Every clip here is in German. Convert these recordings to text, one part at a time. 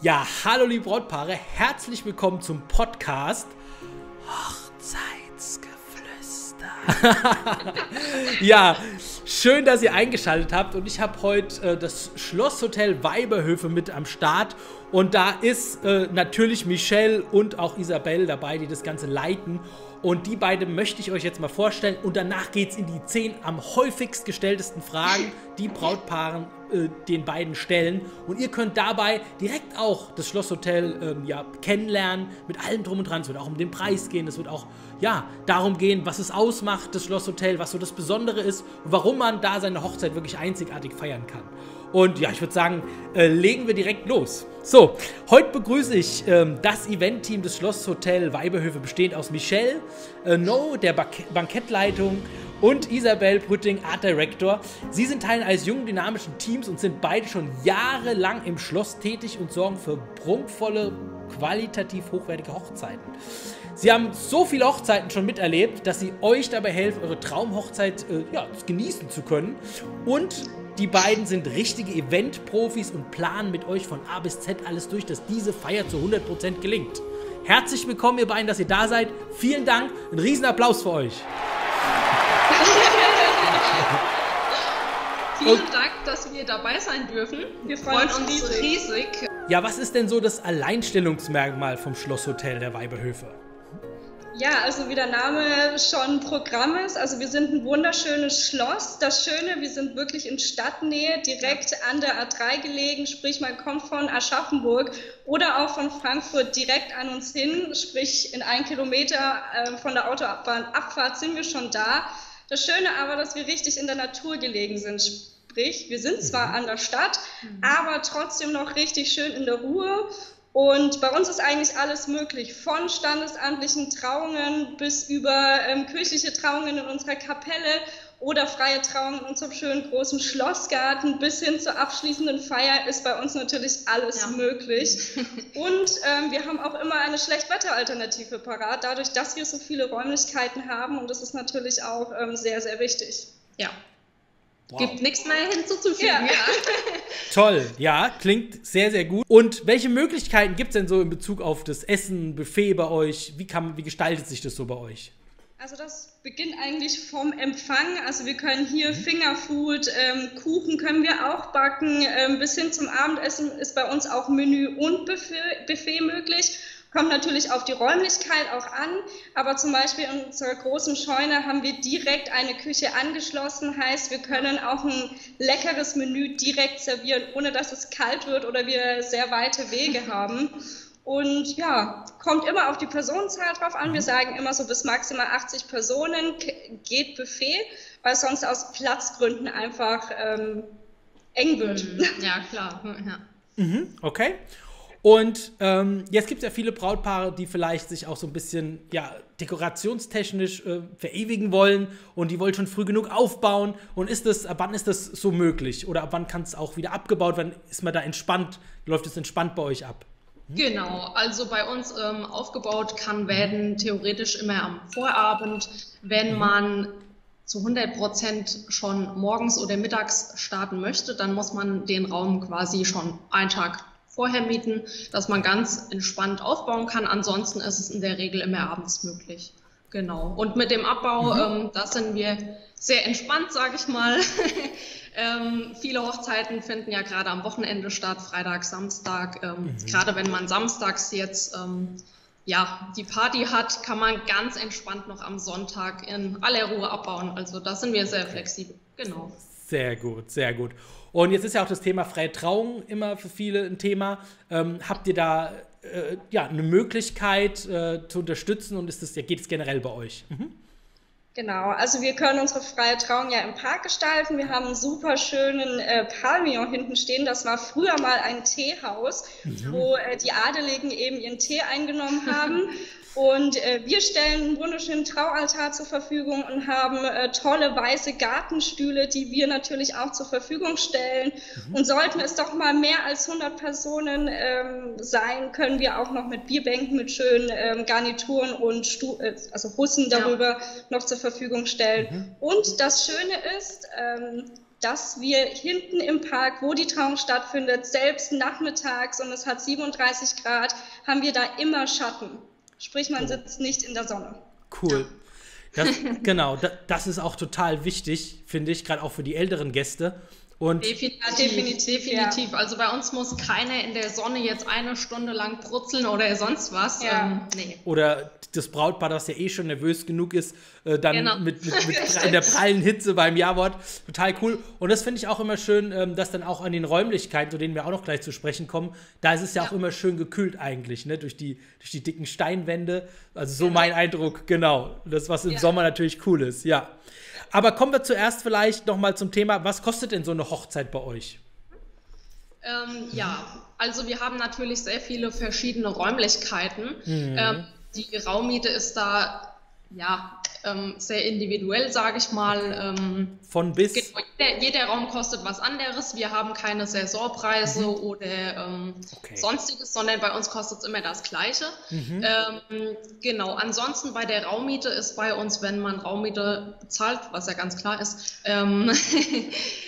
Ja, hallo liebe Brautpaare, herzlich willkommen zum Podcast Hochzeitsgeflüster. ja, schön, dass ihr eingeschaltet habt und ich habe heute äh, das Schlosshotel Weiberhöfe mit am Start und da ist äh, natürlich Michelle und auch Isabelle dabei, die das Ganze leiten und die beiden möchte ich euch jetzt mal vorstellen und danach geht es in die zehn am häufigst gestelltesten Fragen, die Brautpaaren äh, den beiden stellen. Und ihr könnt dabei direkt auch das Schlosshotel ähm, ja, kennenlernen, mit allem drum und dran. Es wird auch um den Preis gehen, es wird auch ja, darum gehen, was es ausmacht, das Schlosshotel, was so das Besondere ist und warum man da seine Hochzeit wirklich einzigartig feiern kann. Und ja, ich würde sagen, äh, legen wir direkt los. So, heute begrüße ich ähm, das Event-Team des Schlosshotel Weibehöfe, bestehend aus Michelle, äh, No, der Bank Bankettleitung und Isabel Brütting, Art Director. Sie sind Teil eines jungen, dynamischen Teams und sind beide schon jahrelang im Schloss tätig und sorgen für prunkvolle, qualitativ hochwertige Hochzeiten. Sie haben so viele Hochzeiten schon miterlebt, dass sie euch dabei helfen, eure Traumhochzeit äh, ja, genießen zu können. Und die beiden sind richtige Event-Profis und planen mit euch von A bis Z alles durch, dass diese Feier zu 100% gelingt. Herzlich willkommen, ihr beiden, dass ihr da seid. Vielen Dank. Ein Riesenapplaus für euch. Vielen Dank, dass wir dabei sein dürfen. Wir freuen uns riesig. Ja, was ist denn so das Alleinstellungsmerkmal vom Schlosshotel der Weiberhöfe? Ja, also wie der Name schon Programm ist, also wir sind ein wunderschönes Schloss. Das Schöne, wir sind wirklich in Stadtnähe, direkt an der A3 gelegen, sprich man kommt von Aschaffenburg oder auch von Frankfurt direkt an uns hin, sprich in ein Kilometer äh, von der Autobahnabfahrt sind wir schon da. Das Schöne aber, dass wir richtig in der Natur gelegen sind, sprich wir sind zwar mhm. an der Stadt, mhm. aber trotzdem noch richtig schön in der Ruhe und bei uns ist eigentlich alles möglich, von standesamtlichen Trauungen bis über ähm, kirchliche Trauungen in unserer Kapelle oder freie Trauungen in unserem schönen großen Schlossgarten bis hin zur abschließenden Feier ist bei uns natürlich alles ja. möglich. Und ähm, wir haben auch immer eine Schlechtwetteralternative parat, dadurch, dass wir so viele Räumlichkeiten haben. Und das ist natürlich auch ähm, sehr, sehr wichtig. Ja, Wow. Gibt nichts mehr hinzuzufügen. Ja. ja. Toll, ja, klingt sehr, sehr gut. Und welche Möglichkeiten gibt es denn so in Bezug auf das Essen, Buffet bei euch? Wie, kann, wie gestaltet sich das so bei euch? Also das beginnt eigentlich vom Empfang. Also wir können hier mhm. Fingerfood, ähm, Kuchen können wir auch backen. Ähm, bis hin zum Abendessen ist bei uns auch Menü und Buffet, Buffet möglich. Kommt natürlich auf die Räumlichkeit auch an, aber zum Beispiel in unserer großen Scheune haben wir direkt eine Küche angeschlossen, heißt, wir können auch ein leckeres Menü direkt servieren, ohne dass es kalt wird oder wir sehr weite Wege haben. Und ja, kommt immer auf die Personenzahl drauf an. Wir mhm. sagen immer so bis maximal 80 Personen geht Buffet, weil sonst aus Platzgründen einfach ähm, eng wird. Mhm. Ja, klar. Ja. Mhm, okay. Und ähm, jetzt gibt es ja viele Brautpaare, die vielleicht sich auch so ein bisschen ja, dekorationstechnisch äh, verewigen wollen und die wollen schon früh genug aufbauen. Und ist das, ab wann ist das so möglich? Oder ab wann kann es auch wieder abgebaut werden? Ist man da entspannt? Läuft es entspannt bei euch ab? Genau, also bei uns ähm, aufgebaut kann werden theoretisch immer am Vorabend, wenn mhm. man zu 100 Prozent schon morgens oder mittags starten möchte, dann muss man den Raum quasi schon einen Tag vorher mieten, dass man ganz entspannt aufbauen kann. Ansonsten ist es in der Regel immer abends möglich. Genau. Und mit dem Abbau, mhm. ähm, da sind wir sehr entspannt, sage ich mal. ähm, viele Hochzeiten finden ja gerade am Wochenende statt, Freitag, Samstag. Ähm, mhm. Gerade wenn man samstags jetzt ähm, ja, die Party hat, kann man ganz entspannt noch am Sonntag in aller Ruhe abbauen. Also da sind wir sehr flexibel. Genau. Sehr gut, sehr gut. Und jetzt ist ja auch das Thema freie Trauung immer für viele ein Thema. Ähm, habt ihr da äh, ja, eine Möglichkeit äh, zu unterstützen und ist das, ja, geht es generell bei euch? Mhm. Genau, also wir können unsere freie Trauung ja im Park gestalten. Wir haben einen super schönen äh, Pavillon hinten stehen. Das war früher mal ein Teehaus, mhm. wo äh, die Adeligen eben ihren Tee eingenommen haben. Und äh, wir stellen einen wunderschönen Traualtar zur Verfügung und haben äh, tolle weiße Gartenstühle, die wir natürlich auch zur Verfügung stellen. Mhm. Und sollten es doch mal mehr als 100 Personen ähm, sein, können wir auch noch mit Bierbänken, mit schönen ähm, Garnituren und Stu äh, also Hussen darüber ja. noch zur Verfügung stellen. Mhm. Und das Schöne ist, ähm, dass wir hinten im Park, wo die Trauung stattfindet, selbst nachmittags und es hat 37 Grad, haben wir da immer Schatten. Sprich, man sitzt nicht in der Sonne. Cool. Das, genau, das, das ist auch total wichtig, finde ich, gerade auch für die älteren Gäste. Und definitiv, definitiv. definitiv. Ja. Also bei uns muss keiner in der Sonne jetzt eine Stunde lang brutzeln oder sonst was. Ja. Ähm, nee. Oder das Brautpaar, das ja eh schon nervös genug ist, äh, dann genau. mit, mit, mit in der prallen Hitze beim Jawort. Total cool. Und das finde ich auch immer schön, ähm, dass dann auch an den Räumlichkeiten, zu denen wir auch noch gleich zu sprechen kommen, da ist es ja, ja. auch immer schön gekühlt eigentlich, ne? durch, die, durch die dicken Steinwände. Also so genau. mein Eindruck, genau. Das, was im Sommer natürlich cool ist, ja. Aber kommen wir zuerst vielleicht noch mal zum Thema, was kostet denn so eine Hochzeit bei euch? Ähm, ja, also wir haben natürlich sehr viele verschiedene Räumlichkeiten. Mhm. Ähm, die Raummiete ist da ja ähm, sehr individuell, sage ich mal. Ähm, Von bis? Genau, jeder, jeder, Raum kostet was anderes. Wir haben keine Saisonpreise mhm. oder ähm, okay. sonstiges, sondern bei uns kostet es immer das Gleiche. Mhm. Ähm, genau, ansonsten bei der Raummiete ist bei uns, wenn man Raummiete bezahlt, was ja ganz klar ist, ähm,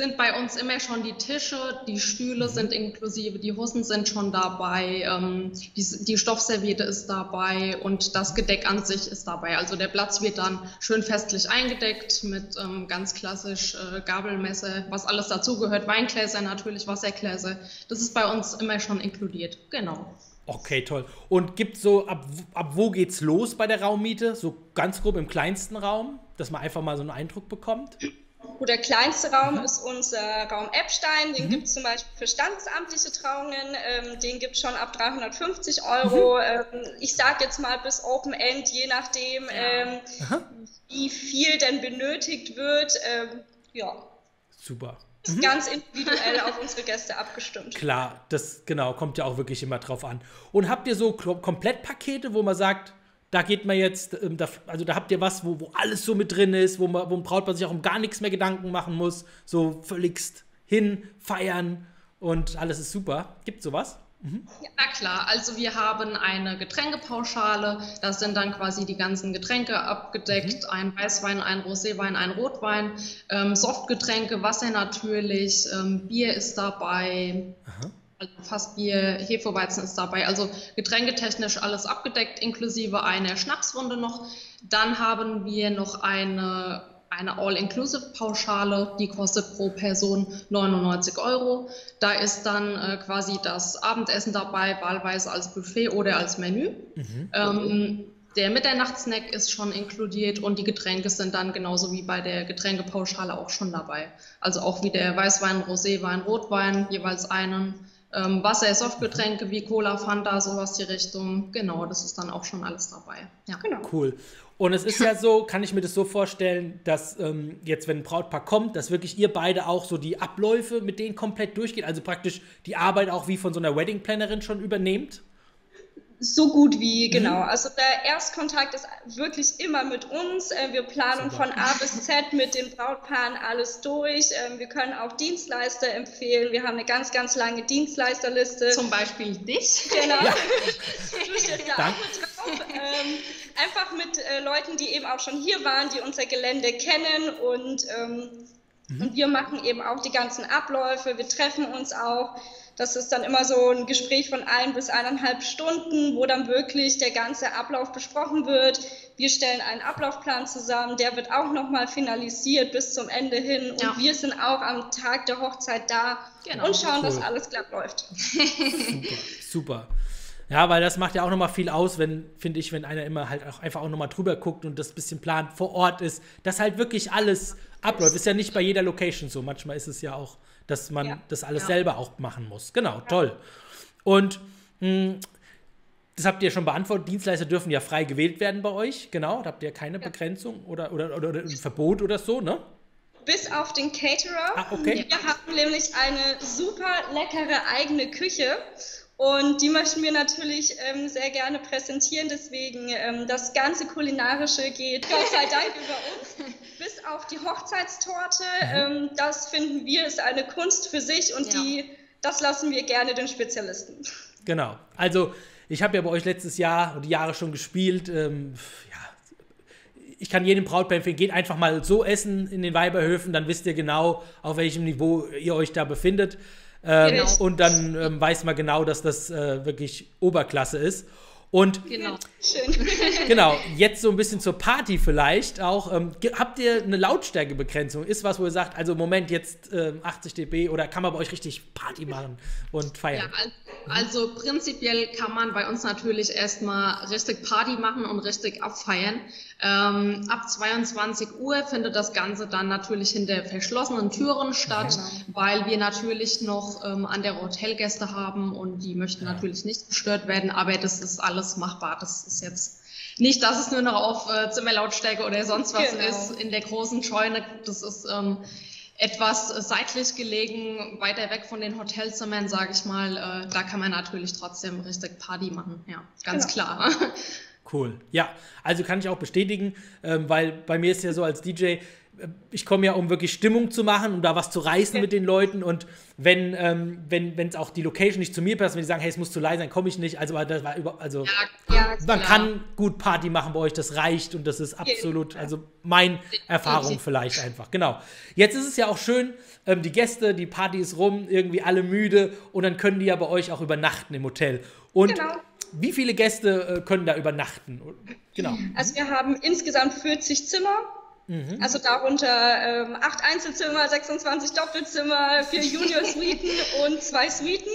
sind bei uns immer schon die Tische, die Stühle mhm. sind inklusive, die Hosen sind schon dabei, ähm, die, die, Stoffserviette ist dabei und das Gedeck an sich ist dabei. Also der Platz wird dann schön festlich eingedeckt mit ähm, ganz klassisch äh, Gabelmesser, was alles dazugehört, Weingläser natürlich, Wassergläser. Das ist bei uns immer schon inkludiert. Genau. Okay, toll. Und gibt so, ab, ab wo geht's los bei der Raummiete? So ganz grob im kleinsten Raum, dass man einfach mal so einen Eindruck bekommt? Gut, der kleinste Raum mhm. ist unser Raum Epstein. Den mhm. gibt es zum Beispiel für standesamtliche Trauungen. Ähm, den gibt es schon ab 350 Euro. Mhm. Ähm, ich sage jetzt mal bis Open End, je nachdem, ähm, wie viel denn benötigt wird. Ähm, ja. Super. Ist mhm. ganz individuell auf unsere Gäste abgestimmt. Klar, das genau kommt ja auch wirklich immer drauf an. Und habt ihr so Komplettpakete, wo man sagt, da geht man jetzt, ähm, da, also da habt ihr was, wo, wo alles so mit drin ist, wo, man, wo ein Brautpaar sich auch um gar nichts mehr Gedanken machen muss. So völligst hin, feiern und alles ist super. Gibt sowas? Mhm. Ja, klar, also wir haben eine Getränkepauschale, da sind dann quasi die ganzen Getränke abgedeckt, mhm. ein Weißwein, ein Roséwein, ein Rotwein, ähm, Softgetränke, Wasser natürlich, ähm, Bier ist dabei, Aha. Also Fassbier, Hefeweizen ist dabei, also getränketechnisch alles abgedeckt, inklusive einer Schnapsrunde noch. Dann haben wir noch eine, eine All-Inclusive-Pauschale, die kostet pro Person 99 Euro. Da ist dann äh, quasi das Abendessen dabei, wahlweise als Buffet oder als Menü. Mhm. Ähm, der Mitternachtssnack ist schon inkludiert und die Getränke sind dann genauso wie bei der Getränkepauschale auch schon dabei. Also auch wie der Weißwein, Roséwein, Rotwein, jeweils einen ähm, Wasser, Softgetränke wie Cola, Fanta, sowas die Richtung. Genau, das ist dann auch schon alles dabei. Ja. Genau. Cool. Und es ist ja so, kann ich mir das so vorstellen, dass ähm, jetzt, wenn ein Brautpaar kommt, dass wirklich ihr beide auch so die Abläufe mit denen komplett durchgeht, also praktisch die Arbeit auch wie von so einer Wedding-Plannerin schon übernehmt? So gut wie, mhm. genau. Also der Erstkontakt ist wirklich immer mit uns. Äh, wir planen Super. von A bis Z mit den Brautpaaren alles durch. Ähm, wir können auch Dienstleister empfehlen. Wir haben eine ganz, ganz lange Dienstleisterliste. Zum Beispiel dich. Genau. Ja. Du stehst da auch mit drauf. Ähm, einfach mit äh, Leuten, die eben auch schon hier waren, die unser Gelände kennen und, ähm, mhm. und wir machen eben auch die ganzen Abläufe. Wir treffen uns auch. Das ist dann immer so ein Gespräch von ein bis eineinhalb Stunden, wo dann wirklich der ganze Ablauf besprochen wird. Wir stellen einen Ablaufplan zusammen, der wird auch nochmal finalisiert bis zum Ende hin. Und ja. wir sind auch am Tag der Hochzeit da genau. und schauen, cool. dass alles glatt läuft. Super. Super. Ja, weil das macht ja auch nochmal viel aus, wenn, finde ich, wenn einer immer halt auch einfach auch nochmal drüber guckt und das bisschen plant vor Ort ist, dass halt wirklich alles abläuft. Ist ja nicht bei jeder Location so. Manchmal ist es ja auch dass man ja. das alles ja. selber auch machen muss. Genau, ja. toll. Und mh, hm, das habt ihr schon beantwortet. Dienstleister dürfen ja frei gewählt werden bei euch. Genau, da habt ihr keine Begrenzung oder, oder, oder, oder ein Verbot oder so, ne? Bis auf den Caterer. Ah, okay. Wir haben nämlich eine super leckere eigene Küche. Und die möchten wir natürlich ähm, sehr gerne präsentieren. Deswegen ähm, das ganze Kulinarische geht Gott sei Dank über uns. Bis auf die Hochzeitstorte. Mhm. Ähm, das finden wir ist eine Kunst für sich und ja. die, das lassen wir gerne den Spezialisten. Genau. Also ich habe ja bei euch letztes Jahr und die Jahre schon gespielt. Ähm, ja, ich kann jedem Brautpaar empfehlen, geht einfach mal so essen in den Weiberhöfen, dann wisst ihr genau, auf welchem Niveau ihr euch da befindet. Ähm, genau. Und dann ähm, weiß man genau, dass das äh, wirklich Oberklasse ist. Und genau. Schön. genau, jetzt so ein bisschen zur Party vielleicht auch. Ähm, habt ihr eine Lautstärkebegrenzung? Ist was, wo ihr sagt, also Moment, jetzt äh, 80 dB oder kann man bei euch richtig Party machen und feiern? Ja, also prinzipiell kann man bei uns natürlich erstmal richtig Party machen und richtig abfeiern. Ähm, ab 22 Uhr findet das Ganze dann natürlich hinter verschlossenen Türen statt, genau. weil wir natürlich noch ähm, andere Hotelgäste haben und die möchten ja. natürlich nicht gestört werden, aber das ist alles machbar. Das ist jetzt nicht, dass es nur noch auf äh, Zimmerlautstärke oder sonst was genau. ist in der großen Scheune. Das ist ähm, etwas seitlich gelegen, weiter weg von den Hotelzimmern, sage ich mal. Äh, da kann man natürlich trotzdem richtig Party machen. Ja, ganz genau. klar. Cool. Ja, also kann ich auch bestätigen, ähm, weil bei mir ist ja so als DJ, äh, ich komme ja, um wirklich Stimmung zu machen, um da was zu reißen okay. mit den Leuten. Und wenn ähm, wenn es auch die Location nicht zu mir passt, wenn die sagen, hey, es muss zu leise sein, komme ich nicht. Also, das war über, also ja, ja, man kann gut Party machen bei euch, das reicht und das ist absolut, also meine Erfahrung vielleicht einfach. Genau. Jetzt ist es ja auch schön, ähm, die Gäste, die Party ist rum, irgendwie alle müde und dann können die ja bei euch auch übernachten im Hotel. Und genau wie viele Gäste äh, können da übernachten? Genau. Also wir haben insgesamt 40 Zimmer. Mhm. Also darunter ähm, acht Einzelzimmer, 26 Doppelzimmer, vier Junior-Suiten und zwei Suiten.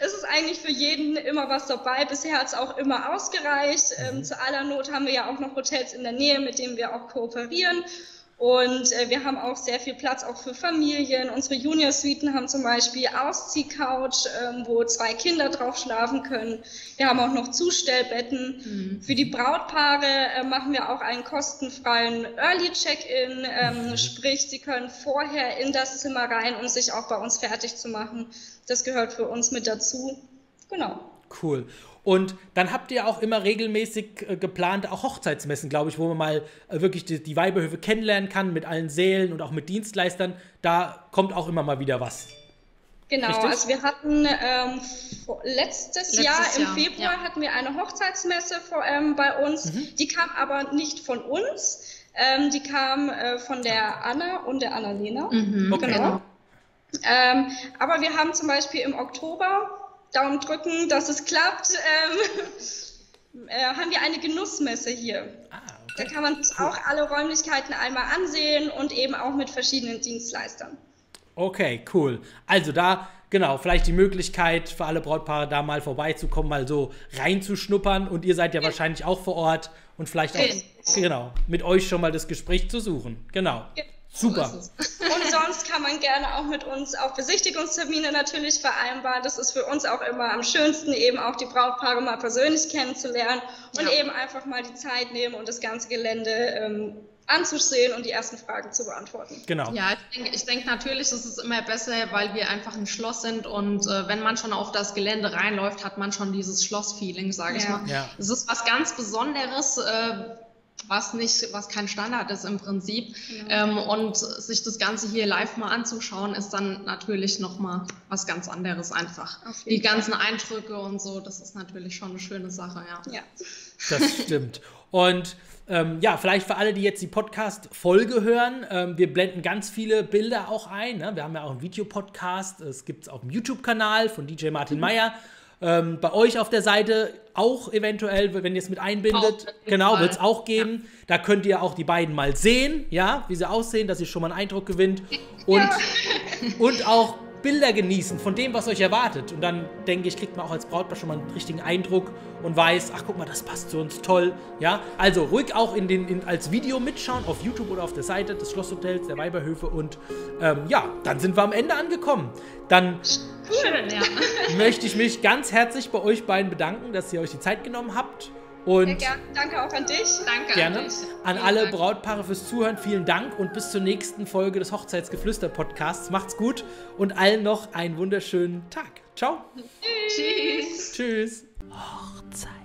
Es ist eigentlich für jeden immer was dabei. Bisher hat es auch immer ausgereicht. Ähm, mhm. zu aller Not haben wir ja auch noch Hotels in der Nähe, mit denen wir auch kooperieren. Und äh, wir haben auch sehr viel Platz auch für Familien. Unsere Junior-Suiten haben zum Beispiel Ausziehcouch, ähm, wo zwei Kinder drauf schlafen können. Wir haben auch noch Zustellbetten. Mhm. Für die Brautpaare äh, machen wir auch einen kostenfreien Early Check-in, ähm, mhm. sprich, sie können vorher in das Zimmer rein, um sich auch bei uns fertig zu machen. Das gehört für uns mit dazu. Genau. Cool. Und dann habt ihr auch immer regelmäßig äh, geplant, auch Hochzeitsmessen, glaube ich, wo man mal äh, wirklich die, die Weiberhöfe kennenlernen kann mit allen Sälen und auch mit Dienstleistern. Da kommt auch immer mal wieder was. Genau, Richtig? also wir hatten ähm, letztes, letztes, Jahr im Jahr, Februar ja. hatten wir eine Hochzeitsmesse vor, ähm, bei uns. Mhm. Die kam aber nicht von uns, ähm, die kam äh, von der Anna und der Annalena. Mhm, okay. Genau. Ähm, aber wir haben zum Beispiel im Oktober Daumen drücken, dass es klappt, ähm, äh, haben wir eine Genussmesse hier. Ah, okay. Da kann man sich auch alle Räumlichkeiten einmal ansehen und eben auch mit verschiedenen Dienstleistern. Okay, cool. Also da, genau, vielleicht die Möglichkeit für alle Brautpaare da mal vorbeizukommen, mal so reinzuschnuppern und ihr seid ja, ja. wahrscheinlich auch vor Ort und vielleicht auch, genau, mit euch schon mal das Gespräch zu suchen. Genau. Ja. Super. Und sonst kann man gerne auch mit uns auf Besichtigungstermine natürlich vereinbaren. Das ist für uns auch immer am schönsten, eben auch die Brautpaare mal persönlich kennenzulernen und ja. eben einfach mal die Zeit nehmen und das ganze Gelände ähm, anzusehen und die ersten Fragen zu beantworten. Genau. Ja, ich denke, ich denke natürlich, ist es immer besser, weil wir einfach ein Schloss sind und äh, wenn man schon auf das Gelände reinläuft, hat man schon dieses Schlossfeeling, sage ja. ich mal. Ja. Es ist was ganz Besonderes. Äh, was nicht, was kein Standard ist im Prinzip. Genau. Ähm, und sich das Ganze hier live mal anzuschauen, ist dann natürlich nochmal was ganz anderes einfach. Die ganzen Fall. Eindrücke und so, das ist natürlich schon eine schöne Sache, ja. ja. Das stimmt. Und ähm, ja, vielleicht für alle, die jetzt die Podcast-Folge hören, ähm, wir blenden ganz viele Bilder auch ein. Ne? Wir haben ja auch einen Videopodcast, es gibt es auf dem YouTube-Kanal von DJ Martin mhm. Meyer. Ähm, bei euch auf der Seite auch eventuell, wenn ihr es mit einbindet, auch, genau, wird es auch geben. Ja. Da könnt ihr auch die beiden mal sehen, ja, wie sie aussehen, dass ihr schon mal einen Eindruck gewinnt. Und, ja. und auch Bilder genießen von dem, was euch erwartet. Und dann denke ich, kriegt man auch als Brautpaar schon mal einen richtigen Eindruck und weiß, ach guck mal, das passt zu uns toll. Ja, also ruhig auch in den, in, als Video mitschauen auf YouTube oder auf der Seite des Schlosshotels, der Weiberhöfe. Und ähm, ja, dann sind wir am Ende angekommen. Dann Schön, ja. möchte ich mich ganz herzlich bei euch beiden bedanken, dass ihr euch die Zeit genommen habt. Und ja, danke auch an dich. Danke gerne. An, dich. an alle Dank. Brautpaare fürs Zuhören. Vielen Dank und bis zur nächsten Folge des Hochzeitsgeflüster-Podcasts. Macht's gut und allen noch einen wunderschönen Tag. Ciao. Tschüss. Tschüss. Hochzeit.